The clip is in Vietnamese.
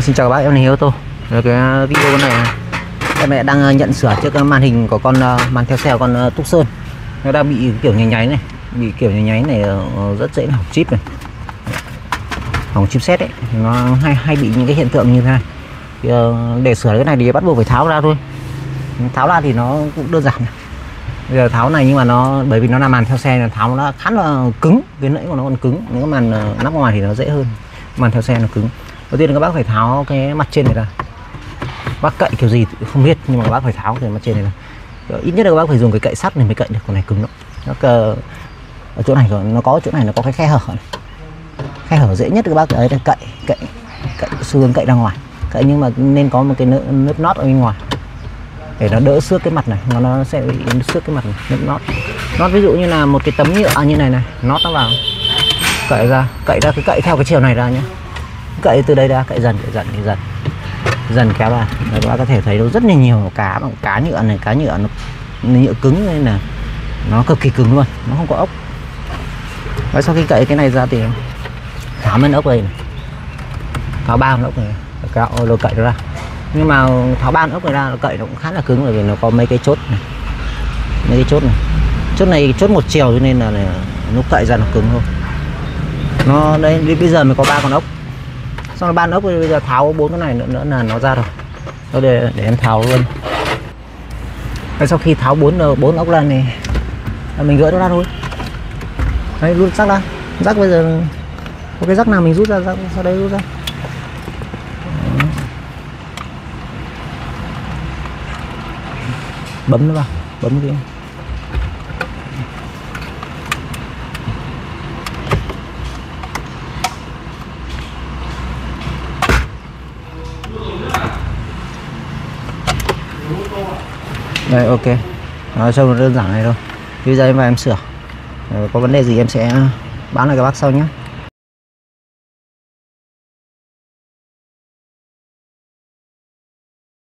Dạ, xin chào các bác, em là Hiếu tô. Cái video này dạ, em lại đang ờ, nhận sửa chiếc ờ, màn hình của con ờ, màn theo xe của con Túc Tucson. Nó đang bị kiểu nháy nháy này, bị kiểu nháy nháy này rất dễ hỏng chip này. Hỏng chip xét ấy, nó hay hay bị những cái hiện tượng như thế này. Thì, để sửa cái này thì bắt buộc phải tháo ra thôi. Tháo ra thì nó cũng đơn giản này. Bây giờ tháo này nhưng mà nó bởi vì nó là màn theo xe là tháo nó khá là cứng, cái nãy của nó còn cứng. Nếu màn nắp ngoài thì nó dễ hơn. Màn theo xe nó cứng đầu tiên là các bác phải tháo cái mặt trên này ra. Bác cậy kiểu gì không biết nhưng mà các bác phải tháo cái mặt trên này ra. Ờ, ít nhất là các bác phải dùng cái cậy sắt này mới cậy được con này cứng lắm. Nó cờ ở chỗ này rồi nó có chỗ này nó có cái khe hở này. khe hở dễ nhất các bác ấy là cậy cậy cậy xương cậy ra ngoài. Cậy nhưng mà nên có một cái nước, nước nót ở bên ngoài. Để nó đỡ xước cái mặt này nó nó sẽ bị xước cái mặt này, nước nót nót ví dụ như là một cái tấm nhựa à, như này này nót nó vào. Cậy ra cậy ra cái cậy theo cái chiều này ra nhé cậy từ đây ra cậy dần cậy dần cậy dần. Dần kéo ra. Đấy, các bạn có thể thấy nó rất là nhiều cá bằng cá nhựa này cá nhựa nó nhựa cứng nên là nó cực kỳ cứng luôn nó không có ốc. Và sau khi cậy cái này ra thì tháo lên ốc này. Tháo ba ốc này cạo rồi cậy nó ra. Nhưng mà tháo ba ốc này ra nó cậy nó cũng khá là cứng bởi vì nó có mấy cái chốt này. Mấy cái chốt này. Chốt này chốt một chiều cho nên là nó cậy ra nó cứng thôi. Nó đây bây giờ mới có ba con ốc xong rồi ban ốc bây giờ tháo bốn cái này nữa nữa là nó ra rồi. Thôi để để em tháo luôn. Đấy, sau khi tháo bốn ờ, bốn ốc ra này là mình gỡ nó ra thôi. Đấy rút rác ra. Rác bây giờ có cái rác nào mình rút ra rác sau đây rút ra. Bấm nó vào bấm cái đây, ok. Nói chung là đơn giản này thôi. Bây giờ em vào em sửa. Ờ, có vấn đề gì em sẽ báo lại các bác sau nhé.